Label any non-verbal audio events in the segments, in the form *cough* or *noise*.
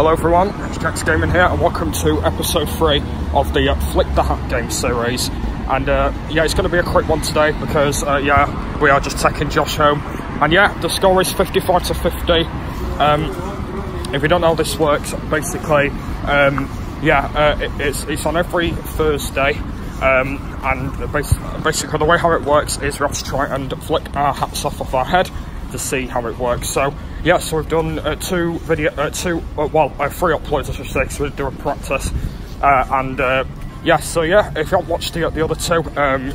Hello everyone, it's Jack's Gaming here and welcome to episode 3 of the uh, Flick the Hat game series. And uh, yeah, it's going to be a quick one today because uh, yeah, we are just taking Josh home. And yeah, the score is 55 to 50. Um, if you don't know how this works, basically, um, yeah, uh, it, it's, it's on every Thursday. Um, and basically the way how it works is we have to try and flick our hats off of our head to see how it works. So yeah, so we've done uh, two video, uh, two uh, well, uh, three uploads I should say. So we do a practice, uh, and uh, yeah, so yeah, if you haven't watched the the other two, um,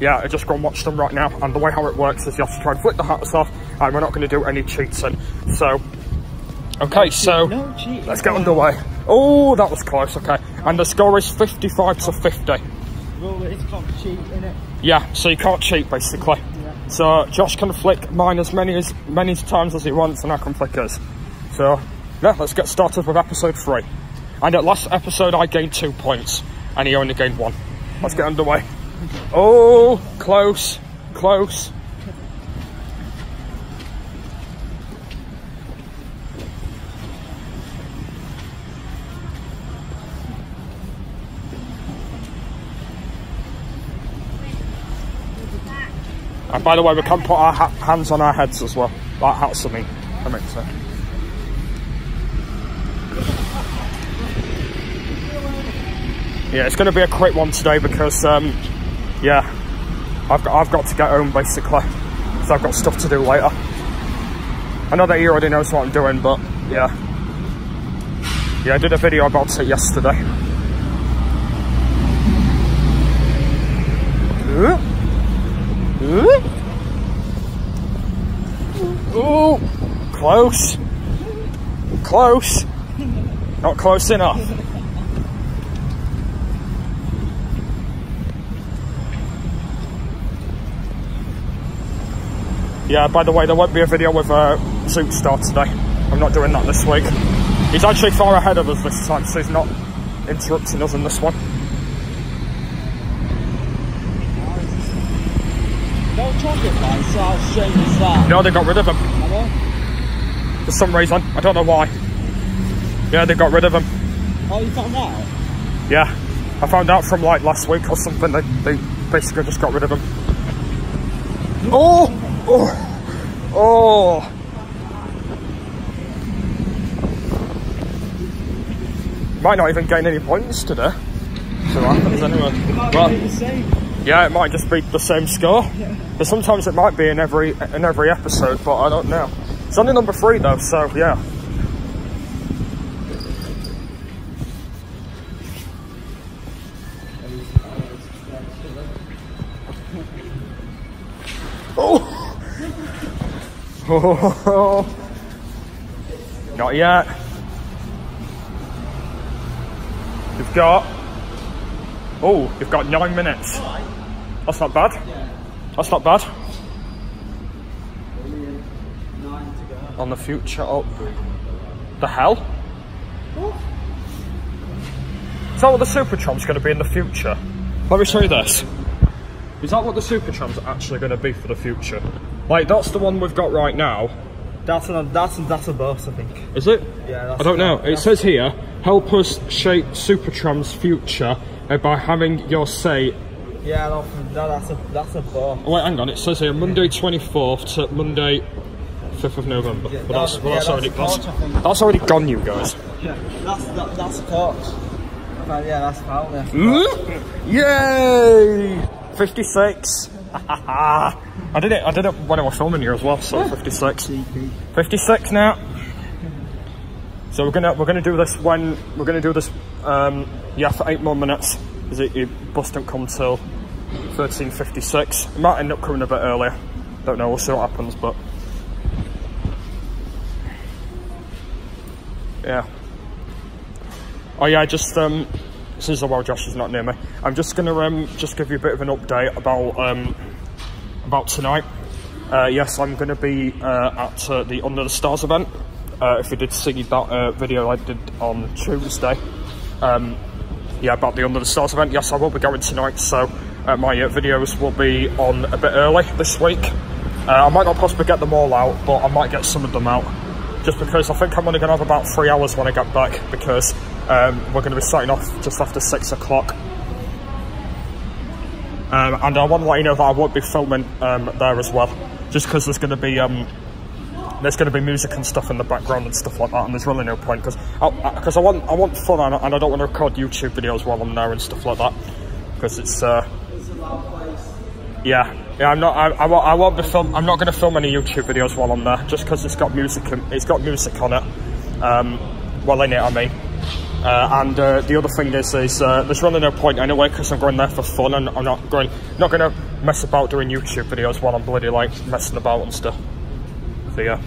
yeah, just go and watch them right now. And the way how it works is you have to try and flip the hats off, and we're not going to do any cheating. So. Okay, no so no let's get underway. Oh, that was close, okay. And the score is 55 to 50. Well, it's called cheat, innit? Yeah, so you can't cheat, basically. So Josh can flick mine as many as many times as he wants, and I can flick his. So yeah, let's get started with episode three. And at last episode, I gained two points, and he only gained one. Let's get underway. Oh, close, close. And by the way, we can put our ha hands on our heads as well. Like hats, I mean. That makes sense. Yeah, it's going to be a quick one today because, um, yeah, I've got, I've got to get home basically. So I've got stuff to do later. I know that he already knows what I'm doing, but yeah. Yeah, I did a video about it yesterday. Ooh, close. Close. Not close enough. Yeah, by the way, there won't be a video with uh, Zoot today. I'm not doing that this week. He's actually far ahead of us this time, so he's not interrupting us in this one. No chocolate lights, so how strange is that? No, they got rid of him. For some reason. I don't know why. Yeah, they got rid of him. Oh, you found out? Yeah. I found out from like last week or something. They, they basically just got rid of him. Oh! Oh! Oh! Might not even gain any points today. So what happens anyway. It might But- be the same. Yeah, it might just be the same score. But sometimes it might be in every in every episode, but I don't know. It's only number three though, so yeah. Oh. *laughs* Not yet. You've got. Oh, you've got nine minutes. That's not bad. That's not bad. Nine to go. On the future. of the hell? Is that what the Supertram's going to be in the future? Let me show you this. Is that what the Supertram's actually going to be for the future? Like, that's the one we've got right now. That's an that's an, that's a bus, I think. Is it? Yeah, that's I don't know. It says here, help us shape Supertram's future by having your say. Yeah, no, no, that's a that's a bus. Oh, wait, hang on. It says here Monday 24th to Monday 5th of November. Yeah, but that's, that- well, that's, that's already, the that's, coach, that's already gone, you guys. Yeah, that's that, that's coach. But yeah, that's foul there. Hmm? Yay! 56. *laughs* I did it. I did it when I was filming here as well. So 56. 56 now. So we're gonna we're gonna do this when we're gonna do this. Um, yeah, for eight more minutes. Is it? your bus don't come till 13:56. It might end up coming a bit earlier. Don't know. We'll see what happens. But yeah. Oh yeah, just um, since the while Josh is not near me, I'm just gonna um, just give you a bit of an update about um, about tonight. Uh, yes, I'm gonna be uh, at uh, the Under the Stars event. Uh, if you did see that uh, video I did on Tuesday, um, yeah, about the Under the Stars event. Yes, I will be going tonight, so uh, my videos will be on a bit early this week. I might not possibly get them all out, but I might get some of them out just because I think I'm only going to have about three hours when I get back because um, we're going to be starting off just after six o'clock. Um, and I want to let you know that I won't be filming um, there as well, just because there's going to be um, there's going to be music and stuff in the background and stuff like that, and there's really no point because because I, I, want I want fun and, and I don't want to record YouTube videos while I'm there and stuff like that because it's uh, yeah yeah I'm not I, I, I won't be film I'm not going to film any YouTube videos while I'm there just because it's got music it's got music on it um, well in it I mean. Uh, and uh, the other thing is, is uh, there's really no point anyway because I'm going there for fun and I'm not going, not going to mess about doing YouTube videos while I'm bloody like messing about and stuff. So yeah.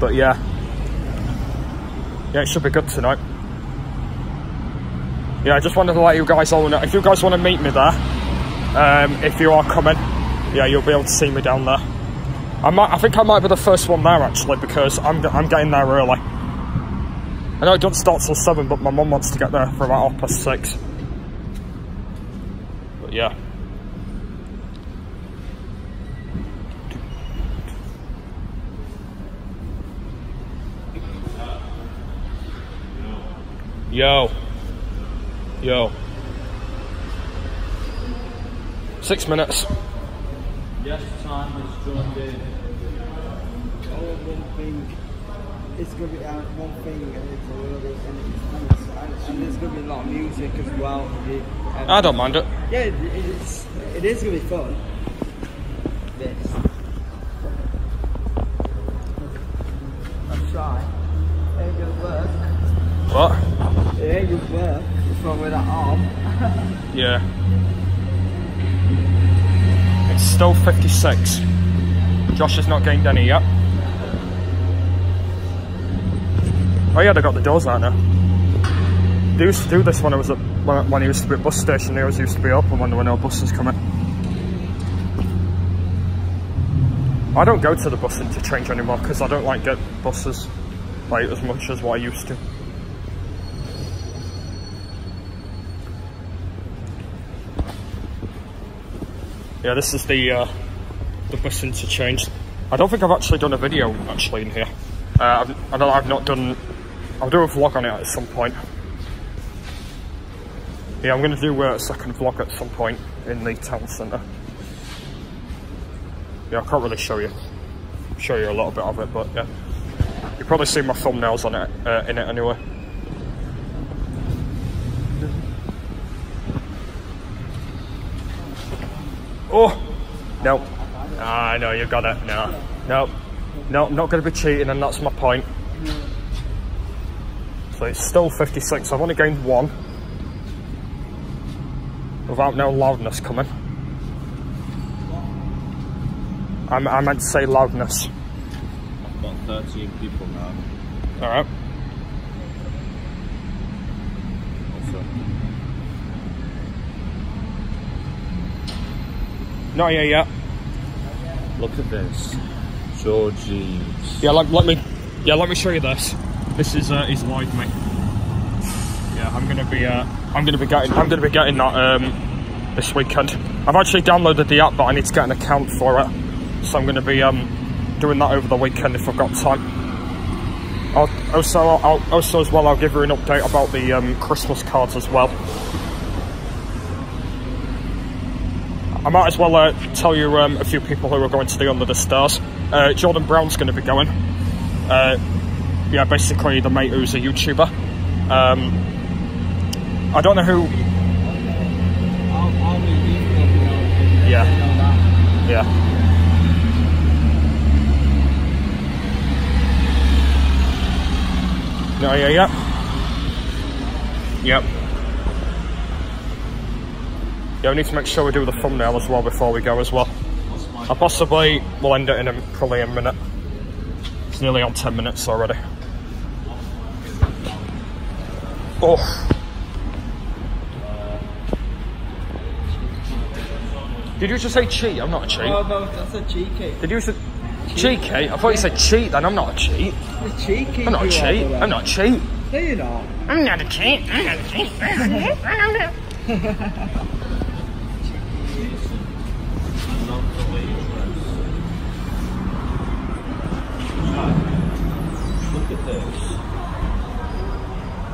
But yeah, yeah, it should be good tonight. Yeah, I just wanted to let you guys all know if you guys want to meet me there, um, if you are coming, yeah, you'll be able to see me down there. I might, I think I might be the first one there actually because I'm, I'm getting there early. I know it doesn't start till seven, but my mum wants to get there for about half past six. But yeah. Yo. Yo. Six minutes. Yes, time is joined in. Oh, one thing. It's gonna be uh, one thing, and it's a little bit, and, it's, and, and there's gonna be a lot of music as well. And, I don't mind it. Yeah, it, it's it is gonna be fun. This. I'm try. It ain't gonna work. What? It ain't gonna work. Wrong with that arm? *laughs* Yeah. It's still 56. Josh has not gained any yet. Oh yeah, they got the doors out now. They used to do this when I was at when, when I used to be at bus station. They always used to be open when there were no buses coming. I don't go to the bus interchange anymore because I don't like get buses like as much as what I used to. Yeah, this is the uh, the bus interchange. I don't think I've actually done a video actually in here. Uh, I've, I don't. I've not done. I'll do a vlog on it at some point. Yeah, I'm going to do a second vlog at some point in the town centre. Yeah, I can't really show you show you a little bit of it, but yeah, you probably see my thumbnails on it uh, in it anyway. Oh, no. Ah, no, you got it. No, no, no, I'm not going to be cheating, and that's my point. So it's still 56. I've only gained one without no loudness coming. I'm, I meant to say loudness. I've got 13 people now. All right. Also, No, yeah, yeah. look at this. Georgie's. Yeah, let, let me, yeah, let me show you this. This is uh, is live, mate. Yeah, I'm gonna be, uh, I'm gonna be getting, I'm gonna be getting that um, this weekend. I've actually downloaded the app, but I need to get an account for it, so I'm gonna be um, doing that over the weekend if I've got time. I'll, also, I'll, also as well, I'll give you an update about the um, Christmas cards as well. I might as well uh, tell you um, a few people who are going to the Under the Stars. Uh, Jordan Brown's going to be going. Uh, yeah, basically the mate who's a YouTuber. Um, I don't know who. Yeah. Yeah. No, yeah, yeah. Yep. Yeah, we need to make sure we do the thumbnail as well before we go as well. I possibly will end it in a, probably a minute. It's nearly on 10 minutes already. Oh. Did you just say cheat? I'm not a cheat. Oh no, that's a cheeky. Did you say cheeky? I thought you said cheat then. I'm not a cheat. Cheeky. I'm not a cheat. I'm not a cheat. No, you're not. I'm not a cheat. I'm not a cheat. *laughs*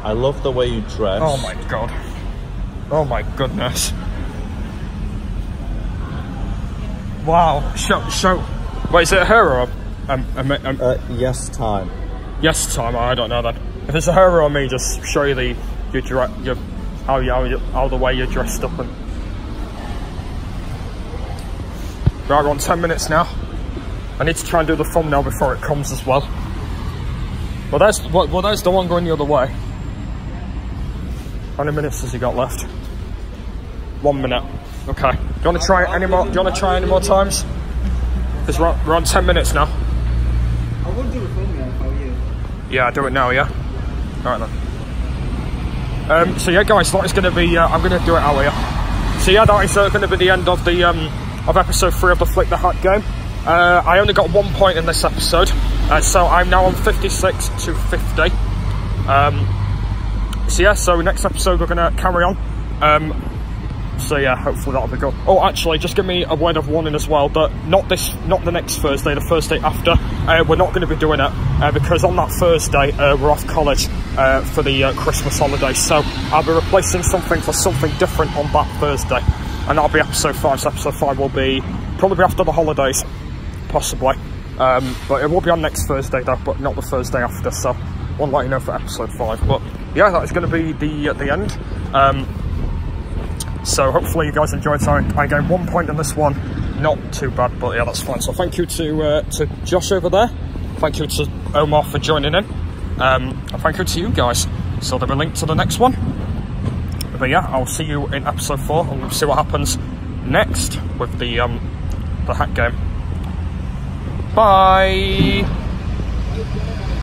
I love the way you dress. Oh my god. Oh my goodness. Wow. Show, show. Wait, is it her or um, um, um, Uh, yes, time. yes, time. I don't know that. If it's a her or me, just show you the your your how you how, you, how the way you're dressed up and. Right, we're on ten minutes now. I need to try and do the thumbnail before it comes as well. Well, that's well, well there's the one going the other way. How many minutes has he got left? One minute. Okay. Do you want to try any more? Do you want to try any more times? Because we're, on- we're on ten minutes now. I would do thumbnail for you. Yeah, do it now. Yeah. All right then. Um, so yeah, guys, that is going to be. Uh, I'm going to do it out here. So yeah, that is uh, going to be the end of the um, of episode three of the Flick the Hat game. Uh, I only got one point in this episode, uh, so I'm now on 56 to 50. Um, so yeah, so next episode we're going to carry on. Um, so yeah, hopefully that'll be good. Oh, actually, just give me a word of warning as well that not this, not the next Thursday, the Thursday after, uh, we're not going to be doing it uh, because on that Thursday uh, we're off college uh, for the Christmas holiday. So I'll be replacing something for something different on that Thursday, and that'll be episode five. So episode five will be probably after the holidays, possibly. Um, but it will be on next Thursday though, but not the Thursday after. So I'll let you know for episode five. But yeah, that's going to be the uh, the end. Um, so hopefully you guys enjoyed. So I gained one point in this one, not too bad, but yeah, that's fine. So thank you to uh, to Josh over there. Thank you to Omar for joining in, um, and thank you to you guys. So there'll be a link to the next one. But yeah, I'll see you in episode four, and we'll see what happens next with the um the hack game. Bye.